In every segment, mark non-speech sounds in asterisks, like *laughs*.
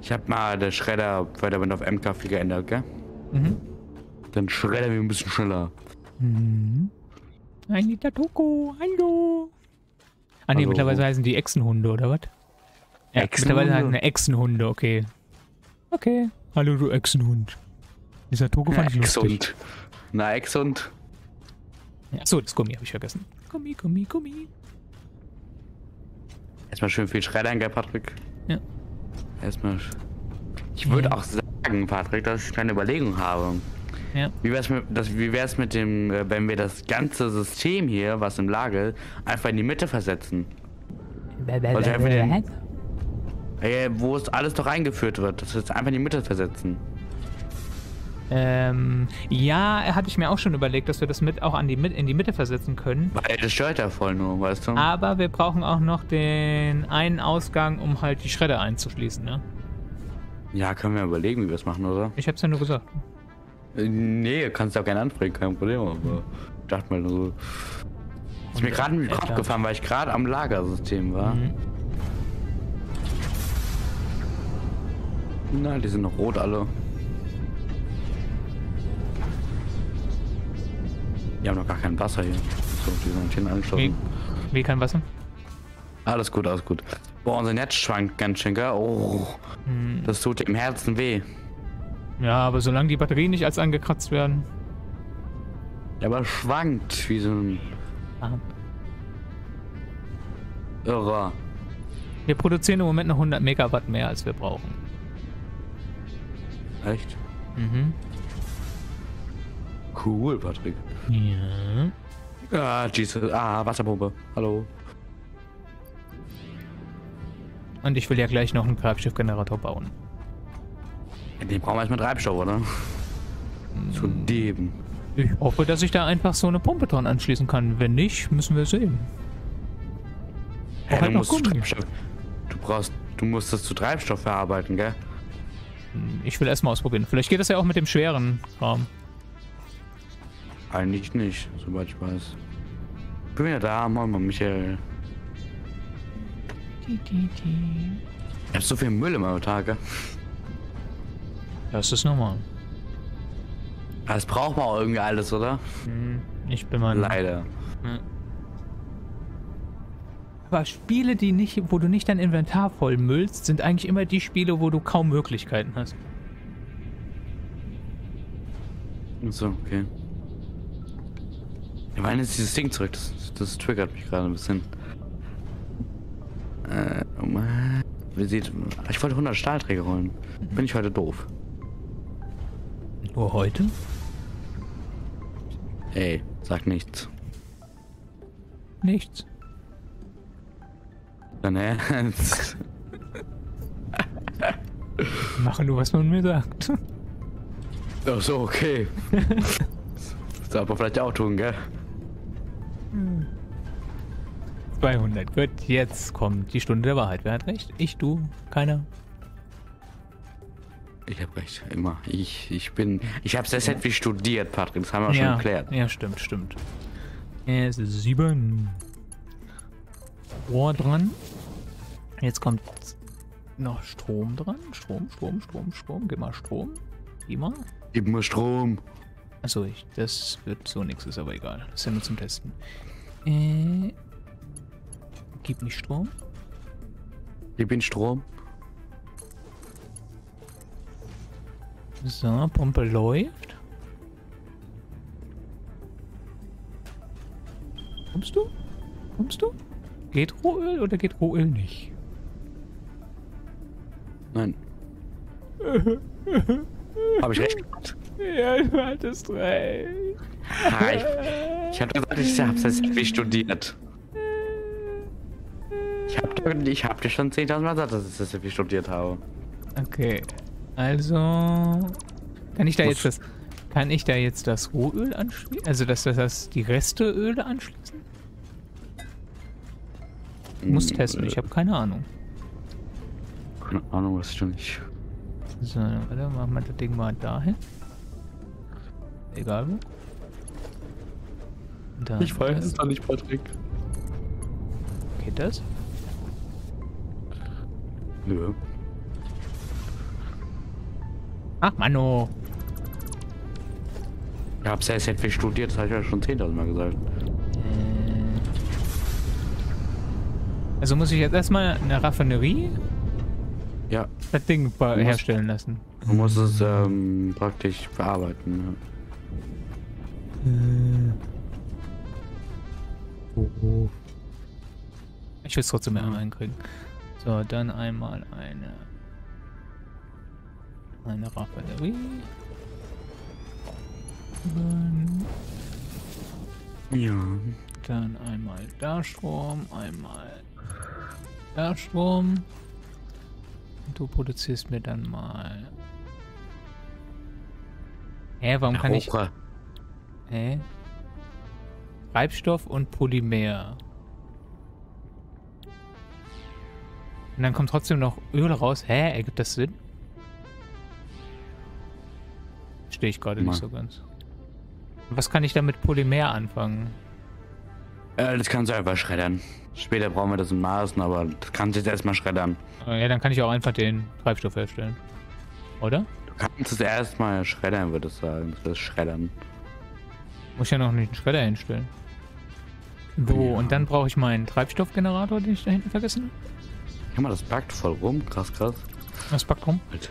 Ich hab mal der Schredder Förderband auf MK4 geändert, gell? Mhm. Dann schredder wir ein bisschen schneller. Mhm. Ein Liter Toko, hallo. Ah ne, mittlerweile heißen die Echsenhunde, oder was? Ja, mittlerweile heißen Echsenhunde, okay. Okay. Hallo, du Echsenhund. Dieser Toko fand ich lustig. Na, Ex-Hund. Ja, Achso, das Gummi habe ich vergessen. Gummi, Gummi, Gummi. Erstmal schön viel schreddern, gell, Patrick? Ja. Erstmal. Ich würde Ja. auch sagen, Patrick, dass ich eine kleine Überlegung habe. Ja. Wie wär's mit, das, wie wär's mit dem, äh, wenn wir das ganze System hier, was im Lager, einfach in die Mitte versetzen? Also einfach den, äh, wo es alles doch eingeführt wird, das ist einfach in die Mitte versetzen. Ähm, ja, hatte ich mir auch schon überlegt, dass wir das mit auch an die, Mit- in die Mitte versetzen können. Weil das stört ja voll nur, weißt du? Aber wir brauchen auch noch den einen Ausgang, um halt die Schredder einzuschließen, ne? Ja, können wir überlegen, wie wir es machen, oder? Ich hab's ja nur gesagt. Äh, Nee, kannst du auch gerne ansprechen, kein Problem, aber ich dachte mal so. Ist mir gerade in den Kopf Alter. gefahren, weil ich gerade am Lagersystem war. Mhm. Na, die sind noch rot alle. Die haben noch gar kein Wasser hier. So, die sind Wie, angeschlossen. wie kein Wasser? Alles gut, alles gut. Boah, unser Netz schwankt ganz schön, gell? Oh, Hm. das tut dem Herzen weh. Ja, aber solange die Batterien nicht als angekratzt werden. Ja, aber schwankt wie so ein Ah. Irrer. Wir produzieren im Moment noch 100 Megawatt mehr, als wir brauchen. Echt? Mhm. Cool, Patrick. Ja. Ah, Jesus. Ah, Wasserpumpe. Hallo. Und ich will ja gleich noch einen Treibstoffgenerator bauen. Den brauchen wir erstmal Treibstoff, oder? Zu dem. Ich hoffe, dass ich da einfach so eine Pumpe dran anschließen kann. Wenn nicht, müssen wir sehen. Ja, halt du, musst. Treibstoff, du brauchst, du musst das zu Treibstoff verarbeiten, gell? Ich will erstmal ausprobieren. Vielleicht geht das ja auch mit dem schweren Raum. Eigentlich nicht, soweit ich weiß. Bin wieder da, moin mal Michael. Ich hab so viel Müll im Auto, gell? Das ist normal. Das braucht man auch irgendwie alles, oder? Hm, Ich bin mal. Leider. Aber Spiele, die nicht, wo du nicht dein Inventar vollmüllst, sind eigentlich immer die Spiele, wo du kaum Möglichkeiten hast. So, okay. Ja, wann ist dieses Ding zurück? Das, das triggert mich gerade ein bisschen. Äh. Wie sieht. Ich wollte 100 Stahlträger holen. Bin ich heute doof? Nur heute? Ey, sag nichts. Nichts. Dein Ernst? *laughs* Mache nur, was man mir sagt. Ach so, okay. *laughs* Soll aber vielleicht auch tun, gell? 200. Gut, jetzt kommt die Stunde der Wahrheit. Wer hat recht? Ich, du, keiner. Ich hab recht, immer. Ich, ich bin. Ich hab's deshalb wie studiert, Patrick. Das haben wir schon ja, geklärt. ja, stimmt, stimmt. Es ist sieben. Rohr dran. Jetzt kommt noch Strom dran. Strom, Strom, Strom, Strom. Gib mal Strom. Gib mal. Gib mir Strom. Achso, ich, das wird so nichts, ist aber egal. Das ist ja nur zum Testen. Äh, gib nicht Strom. Gib ihn Strom. So, Pumpe läuft. Kommst du? Kommst du? Geht Rohöl oder geht Rohöl nicht? Nein. *laughs* Hab ich recht? Ja, du hattest recht. Ha, ich, ich hab gesagt, ich hab's deshalb wie studiert. Ich hab, dir- ich hab dir schon 10.000 Mal gesagt, dass ich das wie studiert habe. Okay. Also. Kann ich da Muss- jetzt das. Kann ich da jetzt das Rohöl anschließen? Also, dass das, das die Resteöle anschließen? Muss Hm, testen, ich habe keine Ahnung. Keine Ahnung, was ich nicht. So, warte, machen wir das Ding mal dahin. Egal wo. Da. doch nicht, Patrick. Geht das? Nö. Ach, Mano. Ich habe CSFW studiert, das habe ich ja schon 10.000 Mal gesagt. Äh. Also muss ich jetzt erstmal eine Raffinerie? Ja. Das Ding herstellen lassen. Du musst es ähm, praktisch verarbeiten. Ja. Äh. Oh, oh. Ich will es trotzdem mehr reinkriegen. So, dann einmal eine eine Raffinerie. Dann, ja. Dann einmal da Strom, einmal da Strom. Und du produzierst mir dann mal. Hä, warum kann ich. Hä? Treibstoff und Polymer. Und dann kommt trotzdem noch Öl raus. Hä? Ergibt das Sinn? Verstehe ich gerade nicht so ganz. Was kann ich da mit Polymer anfangen? Äh, das kannst du einfach schreddern. Später brauchen wir das in Maßen, aber das kannst du jetzt erstmal schreddern. Ja, dann kann ich auch einfach den Treibstoff herstellen. Oder? Du kannst es erstmal schreddern, würde ich sagen. Das ist schreddern. Muss ja noch nicht einen Schredder hinstellen. So, ja. und dann brauche ich meinen Treibstoffgenerator, den ich da hinten vergessen habe. Guck mal, das backt voll rum. Krass, krass. Was backt rum? Alter.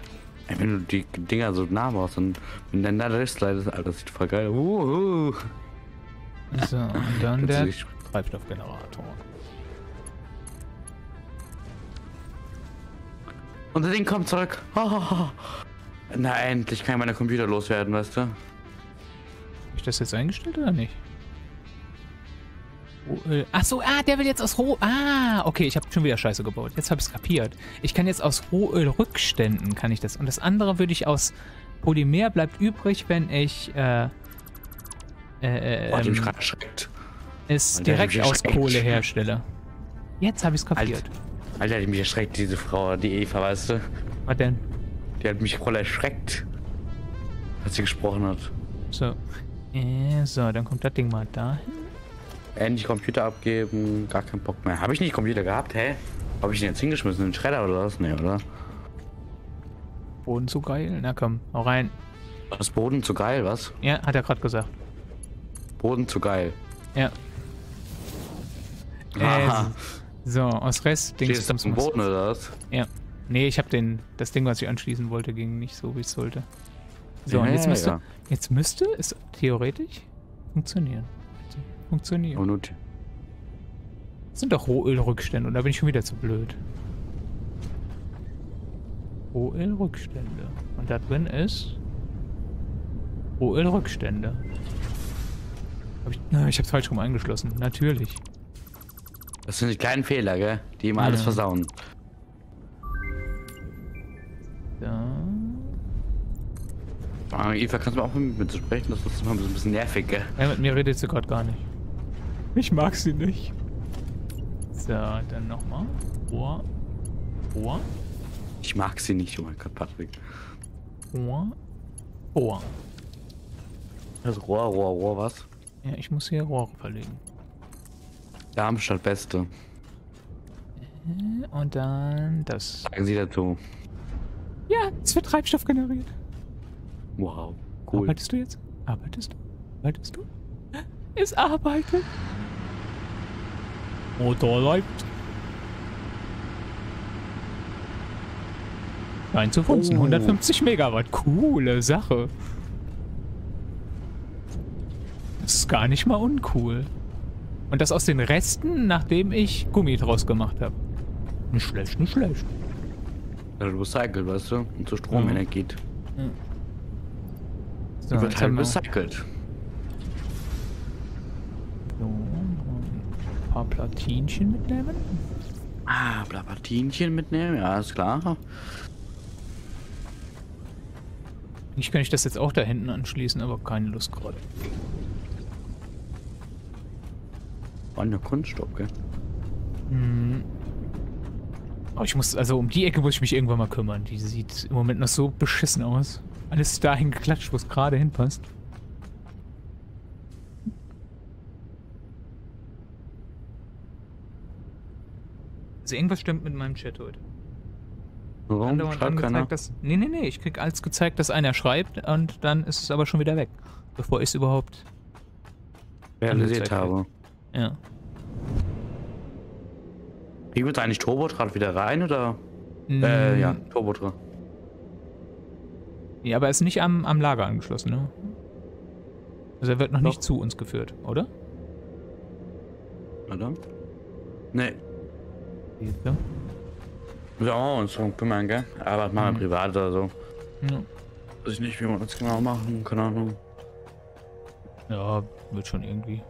Ey, wenn du die Dinger so nah machst und wenn dann da durchslidest, Alter, das sieht voll geil. Uh, uh. So, und dann der Treibstoffgenerator. Und das Ding kommt zurück. Oh, Na, endlich kann ich meine Computer loswerden, weißt du? Hab ich das jetzt eingestellt oder nicht? Rohöl. Ach so, ah, der will jetzt aus Roh... Ah, okay, ich habe schon wieder Scheiße gebaut. Jetzt habe ich es kapiert. Ich kann jetzt aus Rohölrückständen, kann ich das. Und das andere würde ich aus Polymer bleibt übrig, wenn ich, äh... Äh, Boah, ähm, mich gerade erschreckt. Es direkt aus Kohle herstelle. Jetzt habe ich es kapiert. Alter, Alter, die mich erschreckt, diese Frau, die Eva, weißt du? Was denn? Die hat mich voll erschreckt, als sie gesprochen hat. So. Äh, so, dann kommt das Ding mal dahin. Endlich Computer abgeben, gar keinen Bock mehr. Habe ich nicht Computer gehabt, hä? Habe ich den jetzt hingeschmissen in den Schredder oder was? Ne, oder? Boden zu geil? Na komm, hau rein. Das Boden zu geil, was? Ja, hat er gerade gesagt. Boden zu geil. Ja. *laughs* Äh, so, aus Rest Dings Stehst zum Boden oder was? Ja. Nee, ich habe den das Ding, was ich anschließen wollte, ging nicht so wie es sollte. So, ja, und jetzt müsste ja. jetzt müsste es theoretisch funktionieren funktionieren. Und das sind doch Rohölrückstände und da bin ich schon wieder zu blöd. Rohölrückstände. Und da drin ist Rohölrückstände. Hab ich, na, ich hab's falsch rum eingeschlossen. Natürlich. Das sind die kleinen Fehler, gell? Die immer ja. alles versauen. Da. Ah, Eva, kannst du auch mit mir sprechen? Das ist immer so ein bisschen nervig, gell? Ja, mit mir redet sie gerade gar nicht. Ich mag sie nicht. So, dann nochmal. Rohr. Rohr. Ich mag sie nicht, oh mein Gott, Patrick. Rohr. Rohr. Also Rohr, Rohr, Rohr, was? Ja, ich muss hier Rohre verlegen. Darmstadt Beste. Äh, und dann das. Sagen Sie dazu. Ja, es wird Treibstoff generiert. Wow, cool. Arbeitest du jetzt? Arbeitest du? Arbeitest du? Es arbeitet. Motor läuft. Rein zu Funzen, oh. 150 Megawatt. Coole Sache. Das ist gar nicht mal uncool. Und das aus den Resten, nachdem ich Gummi draus gemacht habe. Nicht schlecht, nicht schlecht. Ja, recycelt, weißt du? Und zur Stromenergie. Ja. So, wird halt recycelt. Paar Platinchen mitnehmen? Ah, Platinchen mitnehmen, ja, ist klar. Ich könnte ich das jetzt auch da hinten anschließen, aber keine Lust gerade. War eine Kunststoff, gell? Hm. Aber ich muss, also um die Ecke muss ich mich irgendwann mal kümmern. Die sieht im Moment noch so beschissen aus. Alles dahin geklatscht, wo es gerade hinpasst. Also irgendwas stimmt mit meinem Chat heute. Warum? Andauernd Schreibt keiner? dass. Nee, nee, nee. Ich krieg als gezeigt, dass einer schreibt und dann ist es aber schon wieder weg. Bevor ich es überhaupt. realisiert habe. Ja. Wie wird eigentlich Turbo gerade wieder rein oder? Äh, ja, Turbo drin. Ja, aber er ist nicht am, am Lager angeschlossen, ne? Also er wird noch Doch. nicht zu uns geführt, oder? Oder? Nee. Ja. Muss auch uns drum kümmern, gell? Aber machen wir Mhm. privat oder so. Ja. Weiß ich nicht, wie wir das genau machen, keine Ahnung. Ja, wird schon irgendwie.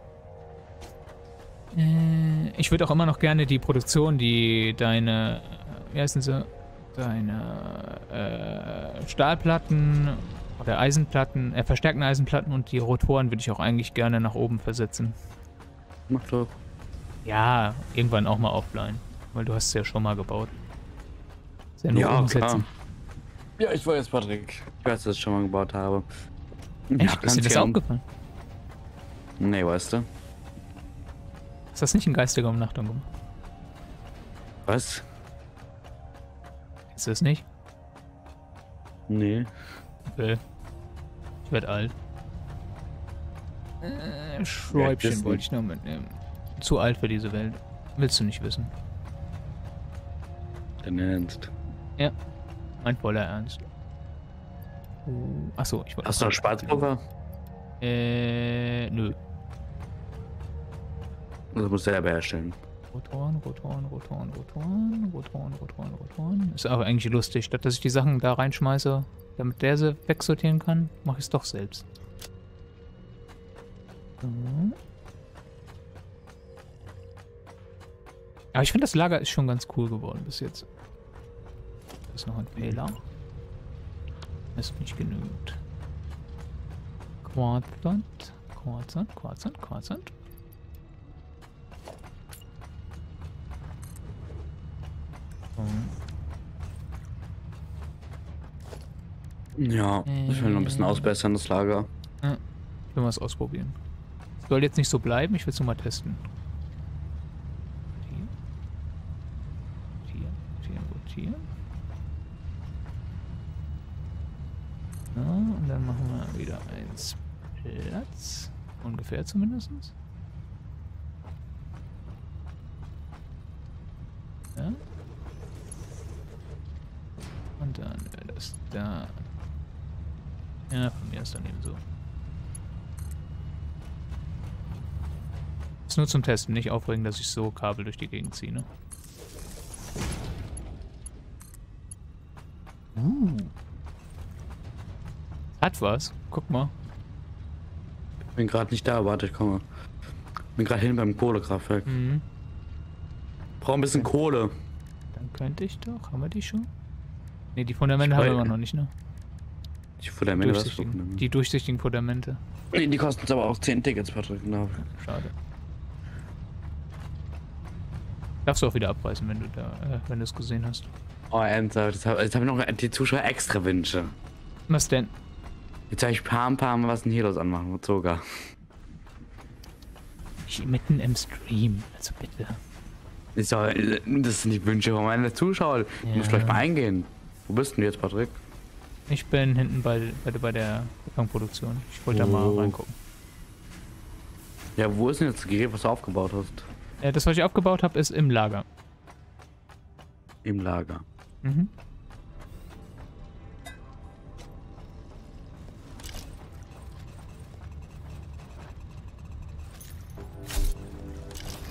Äh, ich würde auch immer noch gerne die Produktion, die deine, wie heißen sie, deine äh, Stahlplatten oder Eisenplatten, äh, verstärkten Eisenplatten und die Rotoren würde ich auch eigentlich gerne nach oben versetzen. Mach doch. Ja, irgendwann auch mal offline, weil du hast es ja schon mal gebaut. Ist ja nur Ja, umsetzen. Ja, ich weiß, Patrick. Ich weiß, dass ich schon mal gebaut habe. Echt? Ja, ist dir das gern- aufgefallen? Nee, weißt du? Ist das nicht in geistiger Umnachtung gemacht? Was? Ist das nicht? Nee. Okay. Ich werd alt. Äh, Schräubchen Disney. wollte ich noch mitnehmen. Zu alt für diese Welt. Willst du nicht wissen. Dein Ernst. Mein voller Ernst. Uh, achso, ich wollte. Hast du noch Schwarzpulver? Äh, nö. Das musst du selber herstellen. Rotoren, Rotoren, Rotoren, Rotoren, Rotoren, Rotoren, Rotoren. Ist aber eigentlich lustig. Statt dass ich die Sachen da reinschmeiße, damit der sie wegsortieren kann, mache ich es doch selbst. So. Aber ich finde, das Lager ist schon ganz cool geworden bis jetzt. Ist noch ein Fehler. Ist nicht genügend. Quarzsand, Quarzsand, Quarzsand, Quarzsand. Ja, ich will noch ein bisschen Äh. ausbessern, das Lager. Ich will was ausprobieren. Soll jetzt nicht so bleiben, ich will es nur mal testen. Rotieren, rotieren, rotieren. So, und dann machen wir eins Platz. Ungefähr zumindest. Ja. Und dann wäre das da. Ja, von mir ist dann eben so. Ist nur zum Testen, nicht aufregen, dass ich so Kabel durch die Gegend ziehe, ne? Uh. Hat was. Guck mal. Bin gerade nicht da, warte, ich komme. Bin gerade hin beim Kohlekraftwerk. Mhm. Brauch ein bisschen Kohle. Dann könnte ich doch. Haben wir die schon? Ne, die Fundamente haben wir immer noch nicht, ne? Menge was Durchsichtigen, die durchsichtigen Fundamente. Nee, die kosten aber auch 10 Tickets, Patrick. Genau. Schade. Darfst du auch wieder abreißen, wenn du da, äh, wenn du es gesehen hast. Oh, ernsthaft. Jetzt habe hab ich noch die Zuschauer extra Wünsche. Was denn? Jetzt habe ich Pam Pam, was denn hier los anmachen mit Soga. Ich mitten im Stream, also bitte. Ist doch, das sind die Wünsche von meinen Zuschauern. Ja. gleich mal eingehen. Wo bist denn du jetzt, Patrick? Ich bin hinten bei, bei, bei der Betonproduktion. Ich wollte da mal Oh. reingucken. Ja, wo ist denn jetzt das Gerät, was du aufgebaut hast? Äh, das, was ich aufgebaut habe, ist im Lager. Im Lager. Mhm.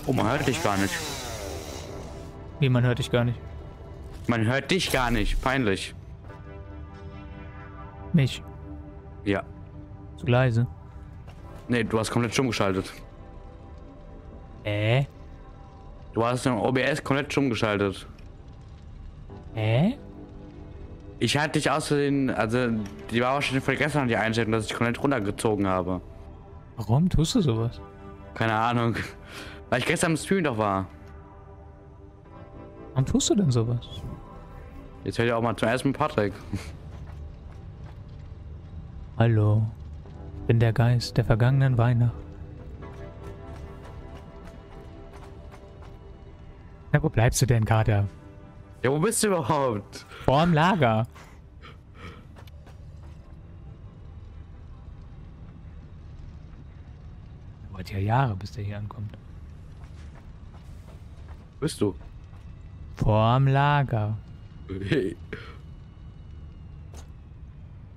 Oh, man hört dich gar nicht. Wie, man hört dich gar nicht. Man hört dich gar nicht. Peinlich. Mich. Ja. Zu leise. Nee, du hast komplett stumm geschaltet. Äh? Du hast im OBS komplett stumm geschaltet. Äh? Ich hatte dich Versehen, also die war wahrscheinlich vergessen an die Einstellung, dass ich komplett runtergezogen habe. Warum tust du sowas? Keine Ahnung. Weil ich gestern im Stream doch war. Warum tust du denn sowas? Jetzt hört ihr auch mal zum ersten Patrick. Hallo. Bin der Geist der vergangenen Weihnacht. Ja, wo bleibst du denn, Kater? Ja, wo bist du überhaupt? Vorm Lager. Dauert ja Jahre, bis der hier ankommt. Bist du? Vorm Lager. Hey.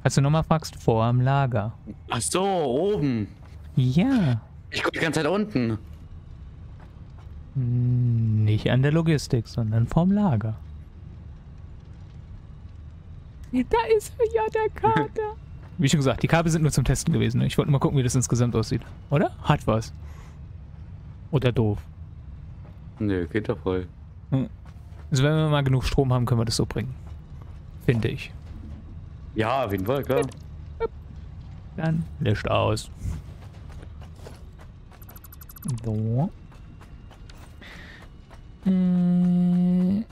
Falls du nochmal fragst, vorm Lager. Ach so, oben. Ja. Ich guck die ganze Zeit unten. Nicht an der Logistik, sondern vorm Lager. Da ist er ja, der *laughs* Kater. Wie schon gesagt, die Kabel sind nur zum Testen gewesen. Ich wollte mal gucken, wie das insgesamt aussieht. Oder? Hat was. Oder doof. Nö, geht doch voll. Also wenn wir mal genug Strom haben, können wir das so bringen. Finde ich. Ja, auf jeden Fall, klar. Dann Licht aus. So. Äh,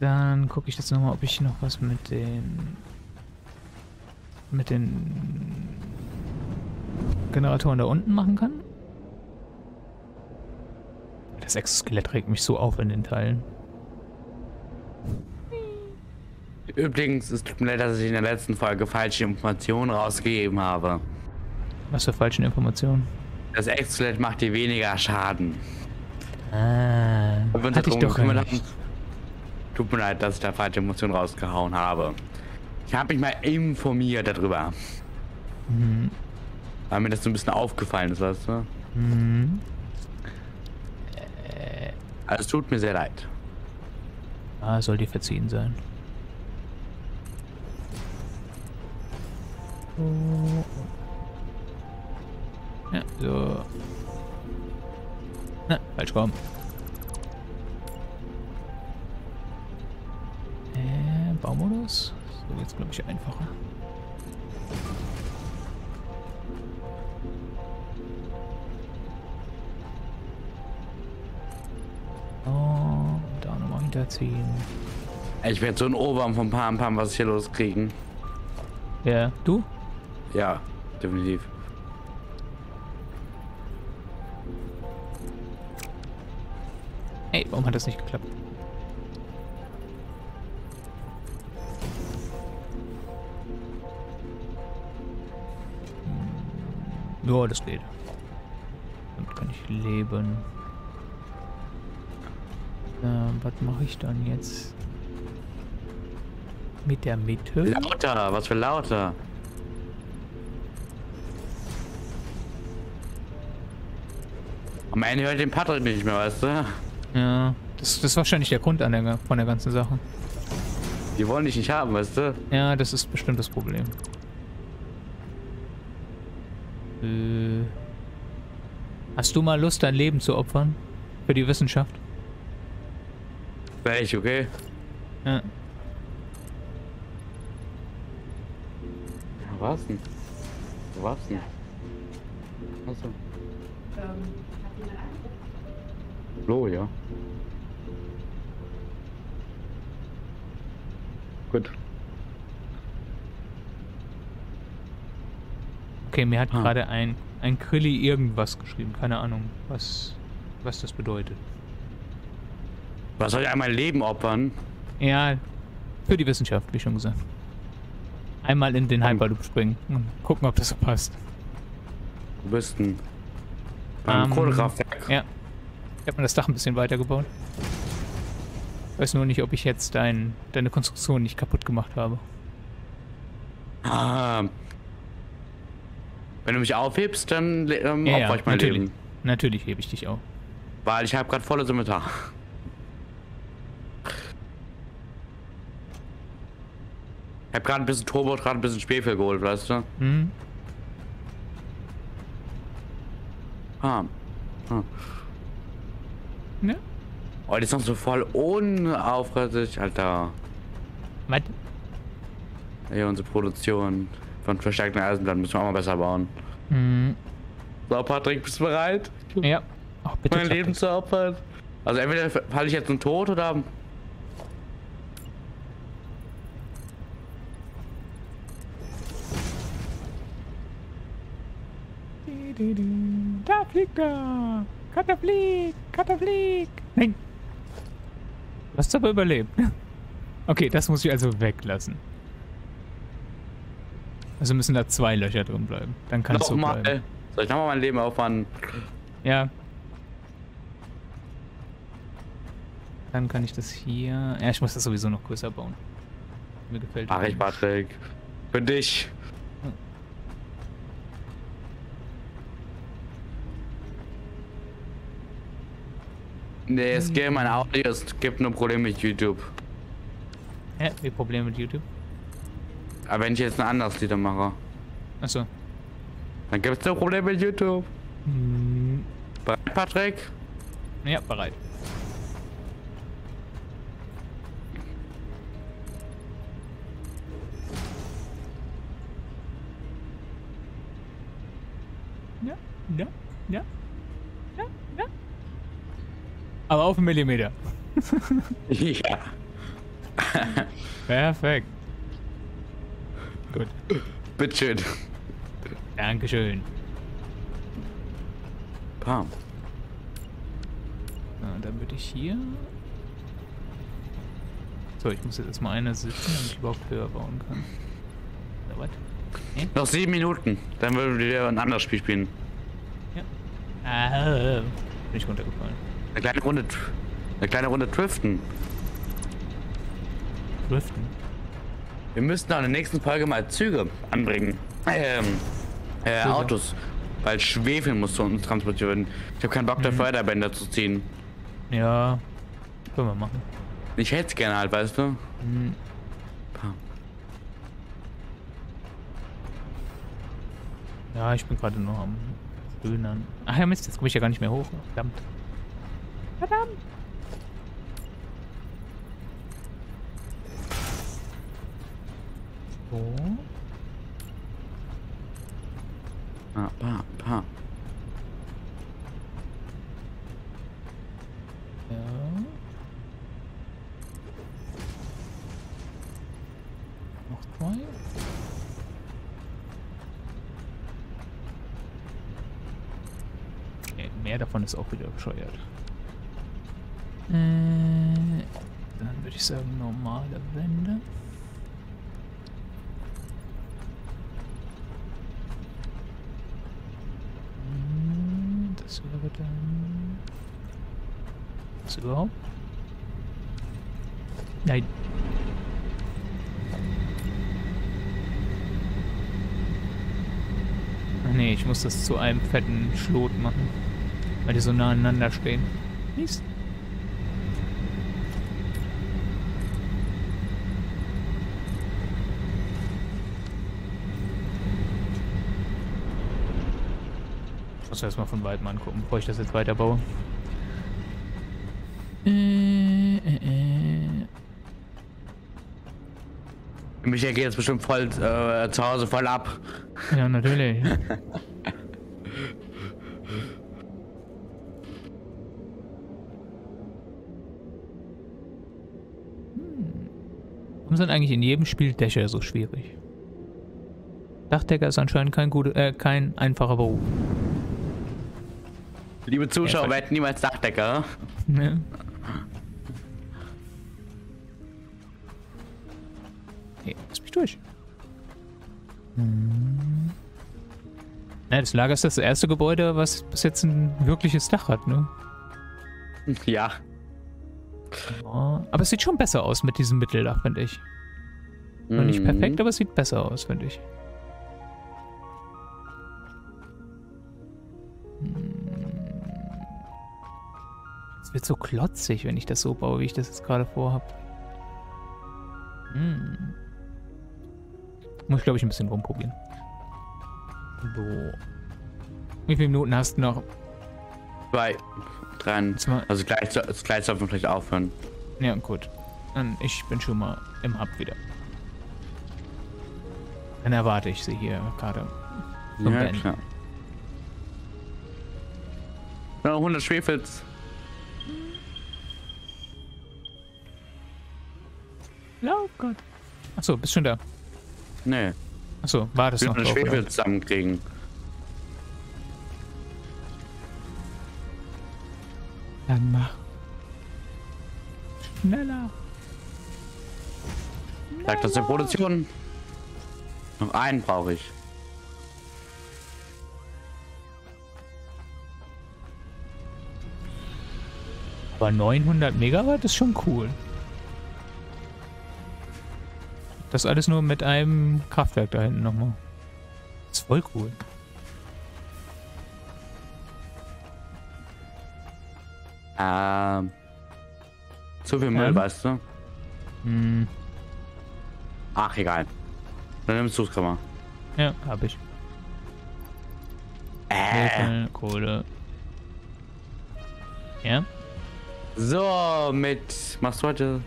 Dann gucke ich jetzt nochmal, ob ich noch was mit den mit den Generatoren da unten machen kann. Das Exoskelett regt mich so auf in den Teilen. Übrigens, es tut mir leid, dass ich in der letzten Folge falsche Informationen rausgegeben habe. Was für falschen Informationen? Das Exolet macht dir weniger Schaden. Ah, wir hatte ich doch nicht. Tut mir leid, dass ich da falsche Informationen rausgehauen habe. Ich habe mich mal informiert darüber. Mhm. Weil mir das so ein bisschen aufgefallen ist, weißt du? Mhm. Also es tut mir sehr leid. Ah, soll dir verziehen sein. Ja, so. Na, falsch rum. Äh, Baumodus? So jetzt glaube ich einfacher. Oh, da nochmal hinterziehen. Ich werde so ein Oberarm vom Pam Pam, was hier loskriegen. Ja, du? Ja, definitiv. Ey, warum hat das nicht geklappt? Hm, Ja, das geht. Damit kann ich leben. Ähm, was mache ich dann jetzt? Mit der Mitte? Lauter, was für lauter. Am Ende hört den Patrick nicht mehr, weißt du? Ja, das, das ist wahrscheinlich der Grund an der, von der ganzen Sache. Die wollen dich nicht haben, weißt du? Ja, das ist bestimmt das Problem. Äh, hast du mal Lust, dein Leben zu opfern? Für die Wissenschaft? Wäre ich, okay? Ja. Wo war's denn? Wo war's denn? Achso. Flo, ja. Gut. Okay, mir hat Ah. gerade ein, ein Krilli irgendwas geschrieben. Keine Ahnung, was, was das bedeutet. Was soll ich einmal Leben opfern? Ja, für die Wissenschaft, wie schon gesagt. Einmal in den. Hyperloop springen und gucken, ob das so passt. Wo bist denn? Beim Ähm, Kohlekraftwerk. Ja. Ich habe mir das Dach ein bisschen weitergebaut. Weiß nur nicht, ob ich jetzt dein, deine Konstruktion nicht kaputt gemacht habe. Ah. Wenn du mich aufhebst, dann ähm, Ja, opfer ja, ich mein natürlich. Leben. Natürlich hebe ich dich auf. Weil ich habe gerade volles Inventar. Habe gerade ein bisschen Turbo, gerade ein bisschen Schwefel geholt, weißt du? Hm? Ah. ah. Ja. Oh, die ist noch so voll unaufrichtig, Alter. Was? Hier unsere Produktion von verstärkten Eisenplatten müssen wir auch mal besser bauen. Hm. So, Patrick, bist du bereit? Ja. Ach, bitte. mein Leben zu opfern? Also entweder falle ich jetzt in Tod oder... Da fliegt er! Kater fliegt! Nein! Du hast aber überlebt. Okay, das muss ich also weglassen. Also müssen da zwei Löcher drin bleiben. Dann kann es so bleiben. Soll ich nochmal mein Leben aufwand? Ja. Dann kann ich das hier... Ja, ich muss das sowieso noch größer bauen. Mir gefällt Ach, ich, Patrick. Für dich. Nee, es gibt mein Audio, es gibt nur Probleme mit YouTube. Ja, wie Probleme mit YouTube? Aber wenn ich jetzt ein anderes Lied mache. Achso. Dann gibt es nur Probleme mit YouTube. Hm. Bereit, Patrick? Ja, bereit. Aber auf einen Millimeter. *laughs* ja. Perfekt. Gut. Bitteschön. Dankeschön. Pam. Ja, dann würde ich hier. So, ich muss jetzt erstmal einer sitzen, damit ich überhaupt höher bauen kann. Oder was? Okay. Noch sieben Minuten, dann würden wir ein anderes Spiel spielen. Ja. Ah, bin ich runtergefallen. Eine kleine Runde. Eine kleine Runde driften. Driften? Wir müssten auch in der nächsten Folge mal Züge anbringen. Ähm, äh, Autos. Weil Schwefel muss zu uns transportiert werden. Ich habe keinen Bock, mhm. da Förderbänder zu ziehen. Ja, können wir machen. Ich hätte es gerne halt, weißt du? Mhm. Ja, ich bin gerade nur am Stöhnern. Ach ja, Mist, jetzt komme ich ja gar nicht mehr hoch. Verdammt. Verdammt. So. Ah, pa, pa. Ja. Noch zwei. Okay, mehr davon ist auch wieder bescheuert. Äh, dann würde ich sagen normale Wände. Das wäre dann... Was überhaupt? Nein. Ach nee, ich muss das zu einem fetten Schlot machen. Weil die so nah aneinander stehen. Mist. Muss erstmal von weitem angucken, bevor ich das jetzt weiterbaue. Äh, äh, äh. Michael geht jetzt bestimmt voll äh, zu Hause voll ab. Ja, natürlich. hm. *laughs* Warum sind eigentlich in jedem Spiel Dächer so schwierig? Dachdecker ist anscheinend kein, gute, äh, kein einfacher Beruf. Liebe Zuschauer, ja, werden niemals Dachdecker. Ne? Nee, lass mich durch. Hm. Ja, das Lager ist das erste Gebäude, was bis jetzt ein wirkliches Dach hat, ne? Ja. Aber es sieht schon besser aus mit diesem Mitteldach, finde ich. Mhm. Nicht perfekt, aber es sieht besser aus, finde ich. Wird so klotzig, wenn ich das so baue, wie ich das jetzt gerade vorhabe. Hm. Muss ich, glaube ich, ein bisschen rumprobieren. So. Wie viele Minuten hast du noch? Zwei. Drei. Also gleich, gleich sollten wir vielleicht aufhören. Ja, gut. Dann ich bin schon mal im Hub wieder. Dann erwarte ich sie hier gerade. Ja, klar. 100 Schwefels. Oh Gott. Achso, bist schon da? Nee. Achso, war das noch drauf, Schwefel zusammenkriegen. Dann mach. schneller. Sagt das der Produktion? Noch einen brauche ich. Aber 900 Megawatt ist schon cool. Das alles nur mit einem Kraftwerk da hinten nochmal. Das ist voll cool. Ähm. Zu viel Müll, ähm. weißt du? Hm. Ach, egal. Dann nimmst du es, mal. Ja, hab ich. Äh. Kohle. Ja. So, mit. Machst du heute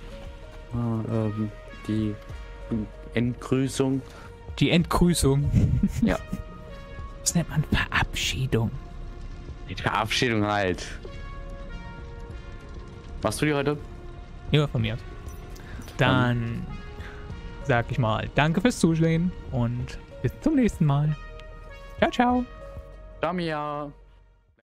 äh, ähm, die Endgrüßung? Die Endgrüßung. *laughs* ja. Das nennt man Verabschiedung. Die Verabschiedung halt. Machst du die heute? Ja, von mir. Dann sag ich mal danke fürs Zusehen und bis zum nächsten Mal. Ciao, ciao. Ciao, Mia.